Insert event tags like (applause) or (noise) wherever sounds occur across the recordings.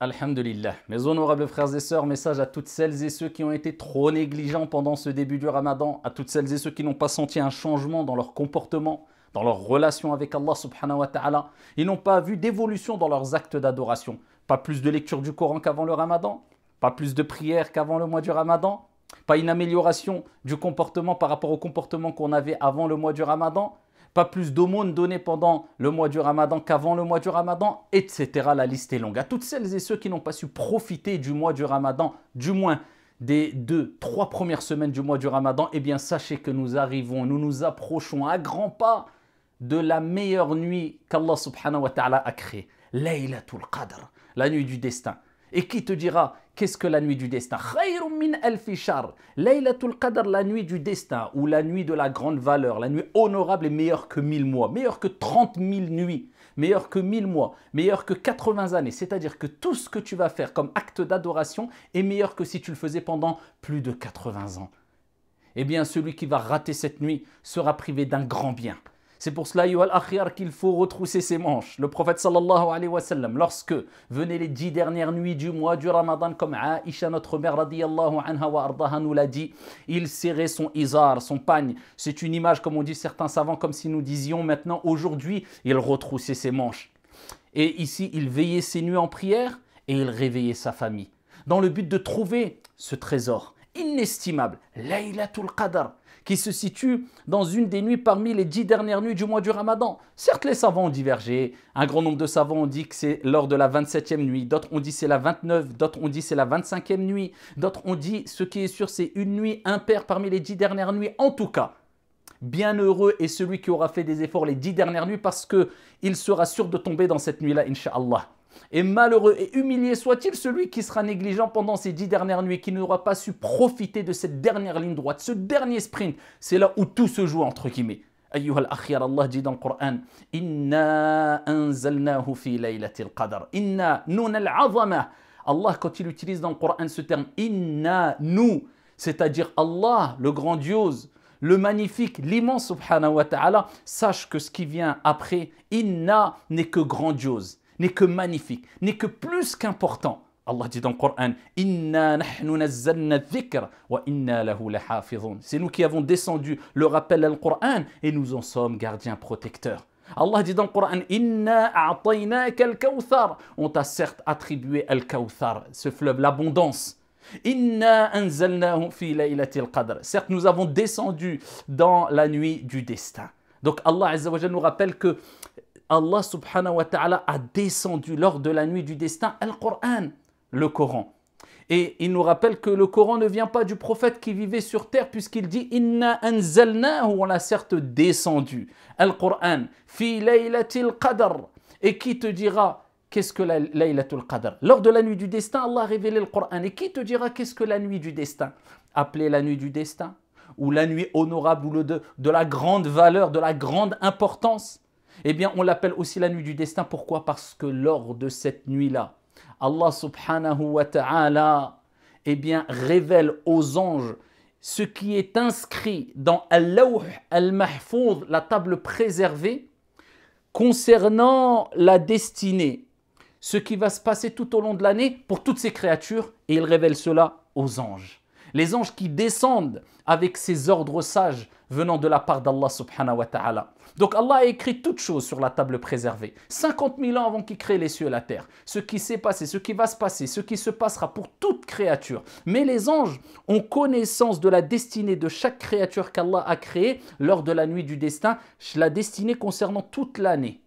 Alhamdulillah. Mes honorables frères et sœurs, message à toutes celles et ceux qui ont été trop négligents pendant ce début du ramadan, à toutes celles et ceux qui n'ont pas senti un changement dans leur comportement, dans leur relation avec Allah subhanahu wa ta'ala. Ils n'ont pas vu d'évolution dans leurs actes d'adoration. Pas plus de lecture du Coran qu'avant le ramadan, pas plus de prières qu'avant le mois du ramadan, pas une amélioration du comportement par rapport au comportement qu'on avait avant le mois du ramadan, pas plus d'aumônes données pendant le mois du ramadan qu'avant le mois du ramadan, etc. La liste est longue. À toutes celles et ceux qui n'ont pas su profiter du mois du ramadan, du moins des deux, trois premières semaines du mois du ramadan, eh bien sachez que nous arrivons, nous nous approchons à grands pas de la meilleure nuit qu'Allah subhanahu wa ta'ala a créée. Laylatul Qadr, la nuit du destin. Et qui te dira qu'est-ce que la nuit du destin? Laylatul Qadr, la nuit du destin, ou la nuit de la grande valeur, la nuit honorable est meilleure que mille mois, meilleure que trente mille nuits, meilleure que mille mois, meilleure que 80 années. C'est-à-dire que tout ce que tu vas faire comme acte d'adoration est meilleur que si tu le faisais pendant plus de 80 ans. Eh bien, celui qui va rater cette nuit sera privé d'un grand bien. C'est pour cela, qu'il faut retrousser ses manches. Le prophète sallallahu alayhi wa sallam, lorsque venaient les dix dernières nuits du mois du Ramadan, comme Aisha, notre mère nous l'a dit, il serrait son izar, son pagne. C'est une image, comme on dit certains savants, comme si nous disions maintenant, aujourd'hui, il retroussait ses manches. Et ici, il veillait ses nuits en prière et il réveillait sa famille. Dans le but de trouver ce trésor inestimable, Laylatul Qadr, qui se situe dans une des nuits parmi les dix dernières nuits du mois du Ramadan. Certes, les savants ont divergé. Un grand nombre de savants ont dit que c'est lors de la 27e nuit, d'autres ont dit c'est la 29, d'autres ont dit c'est la 25e nuit, d'autres ont dit ce qui est sûr c'est une nuit impaire parmi les dix dernières nuits. En tout cas, Bienheureux est celui qui aura fait des efforts les dix dernières nuits parce qu'il sera sûr de tomber dans cette nuit-là, Inch'Allah. Et malheureux et humilié soit-il celui qui sera négligent pendant ces dix dernières nuits, qui n'aura pas su profiter de cette dernière ligne droite, ce dernier sprint. C'est là où tout se joue, entre guillemets. أيها الأخيار Allah dit dans le Coran Inna anzalnahu fi laylatil qadr Inna nun al Allah quand il utilise dans le Coran ce terme Inna nous c'est-à-dire Allah le grandiose le magnifique l'immense subhanahu wa ta'ala sache que ce qui vient après Inna n'est que grandiose n'est que magnifique, n'est que plus qu'important. Allah dit dans le Coran Inna wa inna lahu C'est nous qui avons descendu le rappel al Coran et nous en sommes gardiens protecteurs. Allah dit dans le Coran Inna al On t'a certes attribué al-Kawthar, ce fleuve, l'abondance. Inna anzalnahu fi laylatil qadr. Certes, nous avons descendu dans la nuit du destin. Donc Allah Azza nous rappelle que Allah subhanahu wa ta'ala a descendu lors de la nuit du destin Al-Qur'an, le Coran. Et il nous rappelle que le Coran ne vient pas du prophète qui vivait sur terre puisqu'il dit Inna anzalnahu, on l'a certes descendu. Al-Qur'an, fi laylatil. Et qui te dira qu'est-ce que la laylatul qadr Lors de la nuit du destin, Allah a révélé le Coran. Et qui te dira qu'est-ce que la nuit du destin Appelée la nuit du destin ou la nuit honorable ou de, de la grande valeur, de la grande importance eh bien, on l'appelle aussi la nuit du destin. Pourquoi? Parce que lors de cette nuit-là, Allah subhanahu wa ta'ala eh bien, révèle aux anges ce qui est inscrit dans Al-Lawh al-Mahfouz, la table préservée, concernant la destinée, ce qui va se passer tout au long de l'année pour toutes ces créatures, et il révèle cela aux anges. Les anges qui descendent avec ces ordres sages venant de la part d'Allah subhanahu wa ta'ala. Donc Allah a écrit toutes choses sur la table préservée. 50 000 ans avant qu'il crée les cieux et la terre. Ce qui s'est passé, ce qui va se passer, ce qui se passera pour toute créature. Mais les anges ont connaissance de la destinée de chaque créature qu'Allah a créée lors de la nuit du destin, la destinée concernant toute l'année.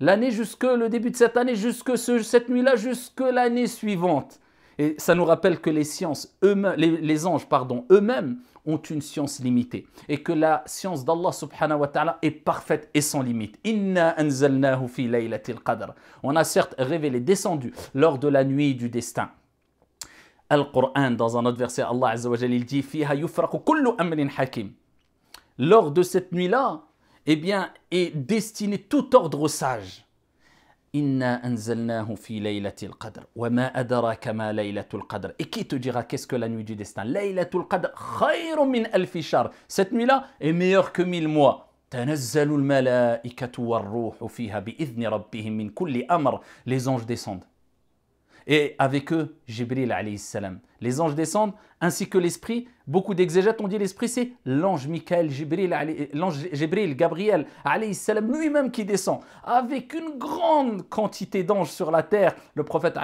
L'année jusque le début de cette année, jusque cette nuit-là, jusque l'année suivante. Et ça nous rappelle que les sciences, les, les anges, pardon, eux-mêmes ont une science limitée et que la science d'Allah subhanahu wa ta'ala est parfaite et sans limite. Inna anzalnahu fi laylatil qadr. On a certes révélé, descendu lors de la nuit du destin. Al-Qur'an, dans un autre verset, Allah Azza wa il dit Fiha yufraqu kullu amrin hakim. Lors de cette nuit-là, eh bien, est destiné tout ordre sage. إنا أنزلناه في ليلة القدر وما أدراك ما ليلة القدر إي كي كيسكو لا نوي ليلة القدر خير من ألف شهر سات نوي إي ميور كو ميل موا تنزل الملائكة والروح فيها بإذن ربهم من كل أمر لي زونج ديسوند Et avec eux, Jibril salam. Les anges descendent, ainsi que l'esprit. Beaucoup d'exégètes ont dit l'esprit, c'est l'ange Michael, Jibril, l'ange Jibril, Gabriel, salam, lui-même qui descend, avec une grande quantité d'anges sur la terre. Le prophète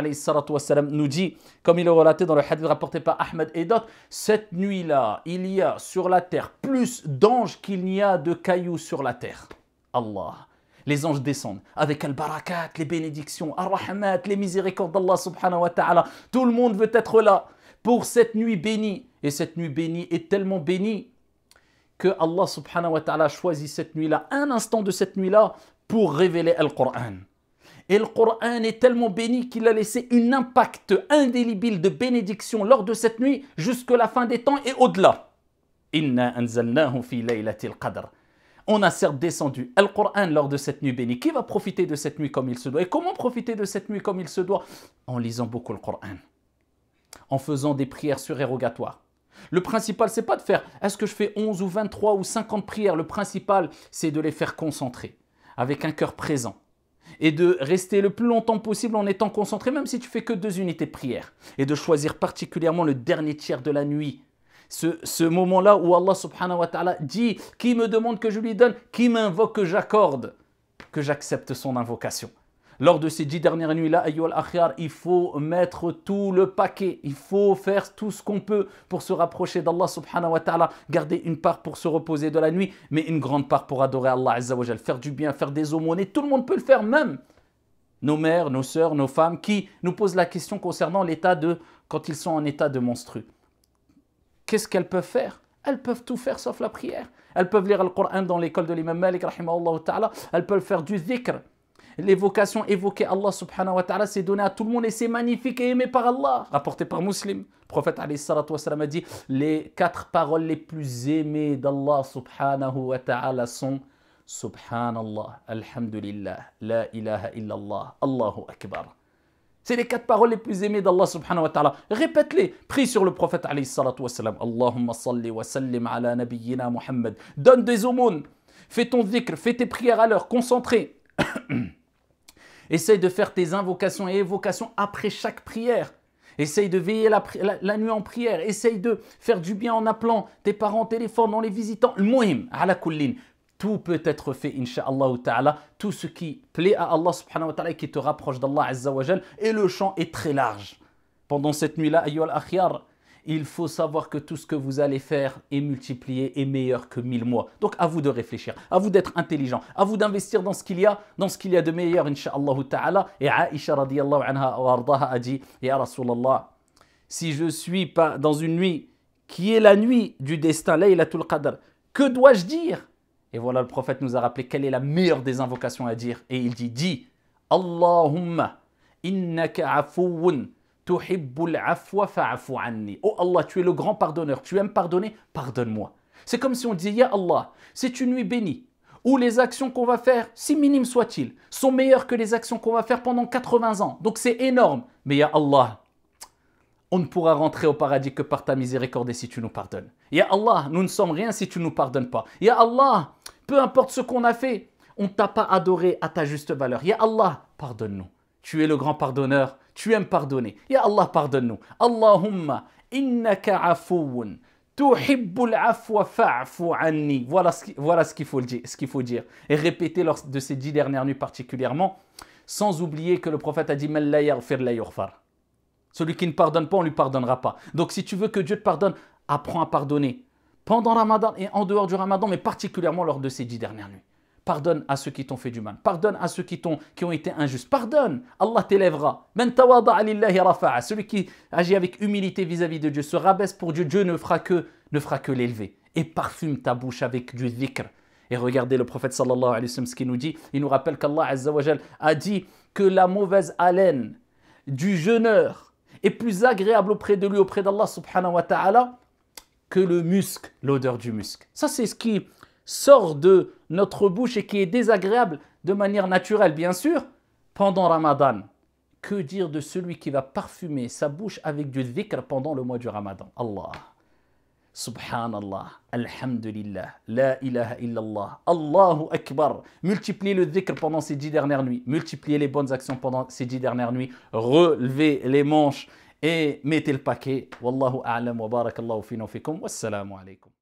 salam nous dit, comme il est relaté dans le hadith rapporté par Ahmed et d'autres, cette nuit-là, il y a sur la terre plus d'anges qu'il n'y a de cailloux sur la terre. Allah les anges descendent avec al-barakat, les bénédictions, ar-rahmat, les miséricordes d'Allah subhanahu wa ta'ala. Tout le monde veut être là pour cette nuit bénie. Et cette nuit bénie est tellement bénie que Allah subhanahu wa ta'ala choisit cette nuit-là, un instant de cette nuit-là, pour révéler le Coran. Et le Coran est tellement béni qu'il a laissé un impact indélébile de bénédiction lors de cette nuit jusqu'à la fin des temps et au-delà. Inna anzalnahu fi laylatil qadr. On a certes descendu le Coran lors de cette nuit bénie. Qui va profiter de cette nuit comme il se doit? Et comment profiter de cette nuit comme il se doit? En lisant beaucoup le Coran. En faisant des prières surérogatoires. Le principal, c'est pas de faire est-ce que je fais 11 ou 23 ou 50 prières? Le principal, c'est de les faire concentrer, avec un cœur présent. Et de rester le plus longtemps possible en étant concentré, même si tu fais que deux unités de prière. Et de choisir particulièrement le dernier tiers de la nuit ce, moment-là où Allah subhanahu wa ta'ala dit Qui me demande que je lui donne Qui m'invoque que j'accorde Que j'accepte son invocation. Lors de ces dix dernières nuits-là, il faut mettre tout le paquet. Il faut faire tout ce qu'on peut pour se rapprocher d'Allah subhanahu wa ta'ala. Garder une part pour se reposer de la nuit, mais une grande part pour adorer Allah Faire du bien, faire des aumônes. tout le monde peut le faire, même nos mères, nos sœurs, nos femmes, qui nous posent la question concernant l'état de, quand ils sont en état de monstru qu'est-ce qu'elles peuvent faire? Elles peuvent tout faire sauf la prière. Elles peuvent lire le Coran dans l'école de l'imam Malik, ta'ala. Elles peuvent faire du dhikr. L'évocation, évoquer Allah subhanahu wa ta'ala, c'est donné à tout le monde et c'est magnifique et aimé par Allah. Rapporté par Muslim. Le prophète a dit les quatre paroles les plus aimées d'Allah subhanahu wa ta'ala sont Subhanallah, Alhamdulillah, La ilaha illallah, Allahu Akbar. C'est les quatre paroles les plus aimées d'Allah subhanahu wa ta'ala. Répète-les. Prie sur le prophète alayhi salatu. Allahumma salli wa sallim ala Muhammad. Donne des aumônes. Fais ton dhikr. Fais tes prières à l'heure. Concentré. (coughs) Essaye de faire tes invocations et évocations après chaque prière. Essaye de veiller la, nuit en prière. Essaye de faire du bien en appelant tes parents au téléphone, en les visitant. Le muhim, ala kullin tout peut être fait, insha'Allah ta'ala. Tout ce qui plaît à Allah subhanahu wa ta'ala et qui te rapproche d'Allah azza wa Et le champ est très large. Pendant cette nuit-là, ayyul akhyar, il faut savoir que tout ce que vous allez faire est multiplié et meilleur que mille mois. Donc à vous de réfléchir, à vous d'être intelligent, à vous d'investir dans ce qu'il y a, dans ce qu'il y a de meilleur, insha'Allah ta'ala. Et Aisha radiallahu anha wa a dit, Ya Rasulallah, si je suis pas dans une nuit qui est la nuit du destin, Laylatul Qadr, que dois-je dire? Et voilà, le prophète nous a rappelé quelle est la meilleure des invocations à dire. Et il dit, dis, Allahumma, innaka afouun, tuhibbul afwa fa'afu anni. Oh Allah, tu es le grand pardonneur, tu aimes pardonner, pardonne-moi. C'est comme si on disait, Ya Allah, c'est une nuit bénie, où les actions qu'on va faire, si minimes soient-ils, sont meilleures que les actions qu'on va faire pendant 80 ans. Donc c'est énorme. Mais Ya Allah, on ne pourra rentrer au paradis que par ta miséricorde et si tu nous pardonnes. Ya Allah, nous ne sommes rien si tu ne nous pardonnes pas. Ya Allah, peu importe ce qu'on a fait, on ne t'a pas adoré à ta juste valeur. Ya Allah, pardonne-nous. Tu es le grand pardonneur, tu aimes pardonner. Ya Allah, pardonne-nous. Allahumma, innaka afouun. anni. Voilà ce qu'il faut, dire. Et répéter lors de ces dix dernières nuits particulièrement, sans oublier que le prophète a dit la celui qui ne pardonne pas, on ne lui pardonnera pas. Donc si tu veux que Dieu te pardonne, apprends à pardonner. Pendant Ramadan et en dehors du Ramadan, mais particulièrement lors de ces dix dernières nuits. Pardonne à ceux qui t'ont fait du mal. Pardonne à ceux qui, ont, qui ont été injustes. Pardonne. Allah t'élèvera. Celui qui agit avec humilité vis-à-vis de Dieu, se rabaisse pour Dieu, Dieu ne fera que, ne fera que l'élever. Et parfume ta bouche avec du dhikr. Et regardez le prophète sallallahu alayhi wa sallam ce qu'il nous dit. Il nous rappelle qu'Allah a dit que la mauvaise haleine du jeûneur est plus agréable auprès de lui, auprès d'Allah subhanahu wa ta'ala, que le musc, l'odeur du musc. Ça, c'est ce qui sort de notre bouche et qui est désagréable de manière naturelle, bien sûr, pendant Ramadan. Que dire de celui qui va parfumer sa bouche avec du dhikr pendant le mois du Ramadan? Allah Subhanallah, Alhamdulillah, La ilaha illallah, Allahu Akbar. Multipliez le dhikr pendant ces dix dernières nuits. Multipliez les bonnes actions pendant ces dix dernières nuits. Relevez les manches et mettez le paquet. Wallahu a'lam wa barakallahu fina fikum. Wassalamu alaikum.